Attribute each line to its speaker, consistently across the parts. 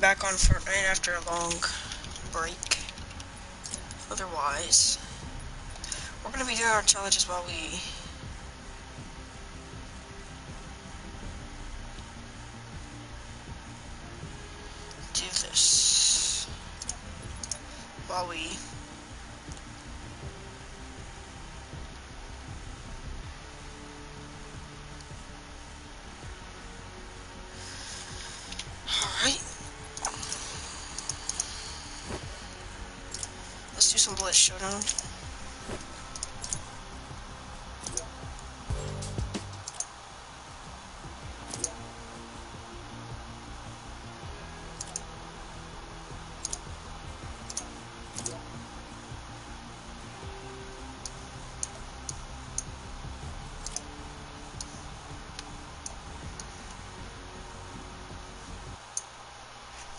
Speaker 1: back on Fortnite after a long break. Otherwise, we're gonna be doing our challenges while we do this. While we Let's do some Blitz Showdown.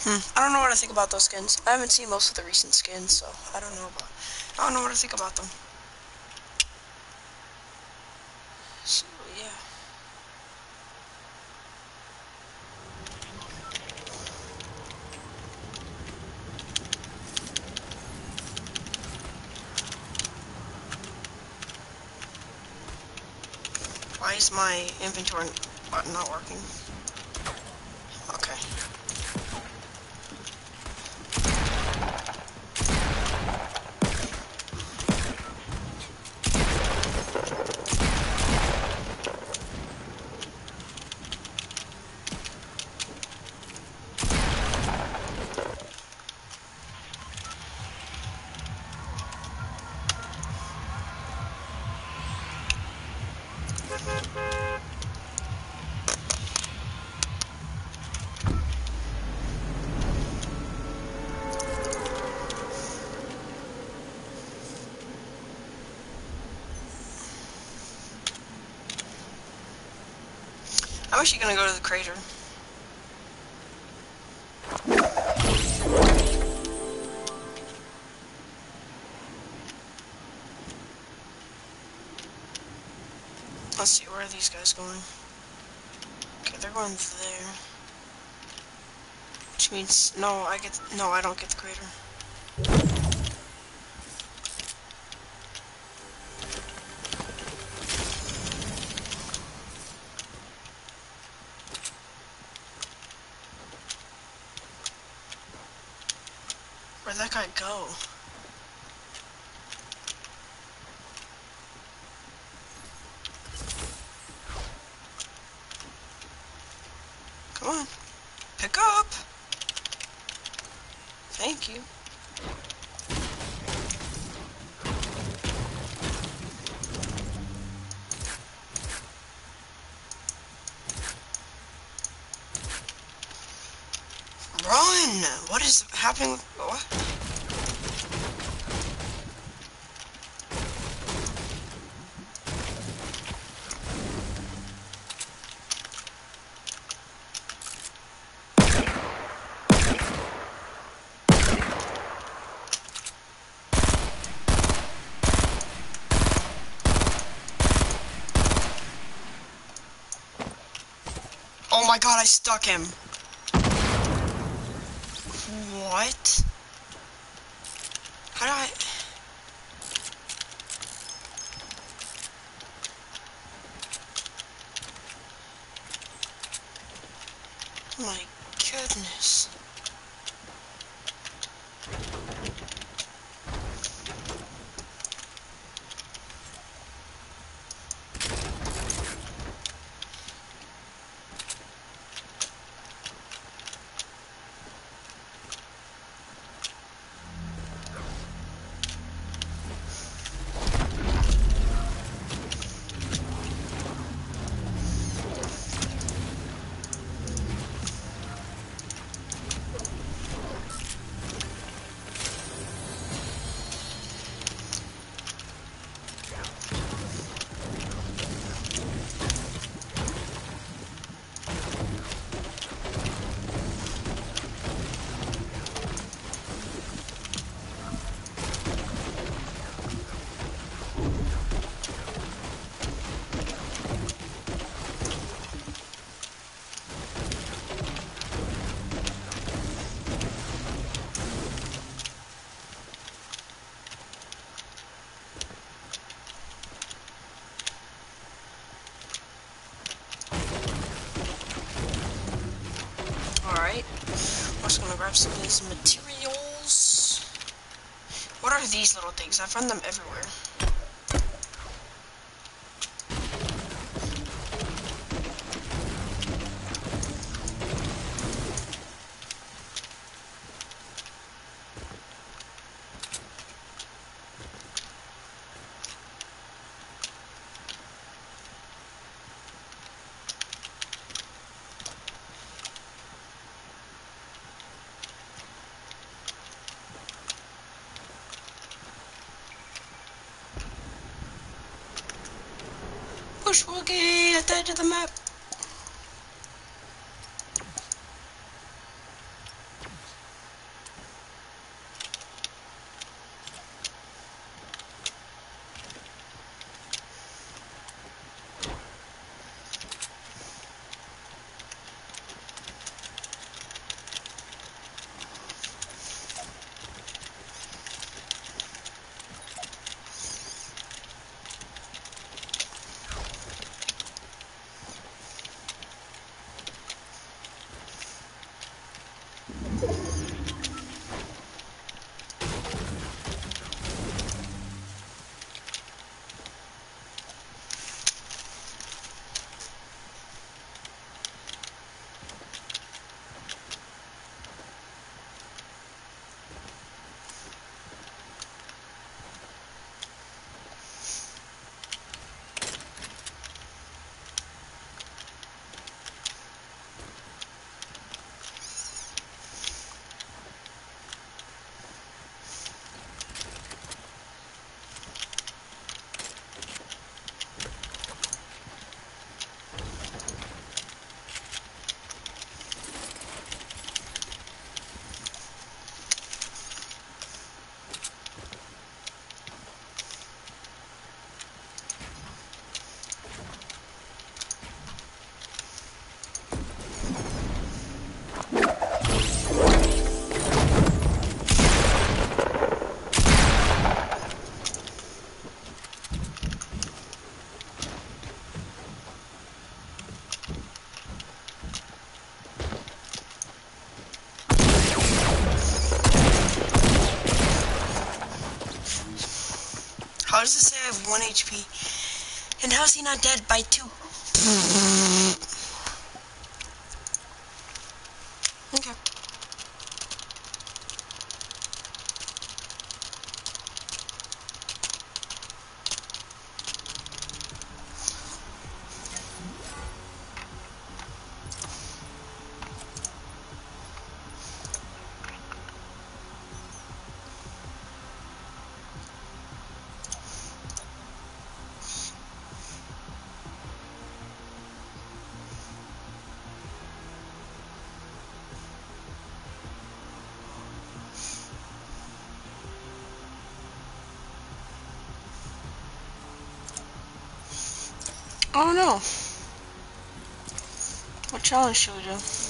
Speaker 1: Hmm. I don't know what I think about those skins. I haven't seen most of the recent skins, so I don't know about. I don't know what I think about them. So yeah. Why is my inventory button not working? I'm actually gonna go to the crater. Let's see, where are these guys going? Okay, they're going there. Which means, no, I get, no, I don't get the crater. Where'd go? Come on. Pick up. Thank you. Run! What is happening. What? Oh my god, I stuck him. What? How do I... Alright. I'm just gonna grab some of these materials. What are these little things? I find them everywhere. At the edge of the map. How does it say I have 1 HP? And how's he not dead by 2? Oh no. What challenge should we do?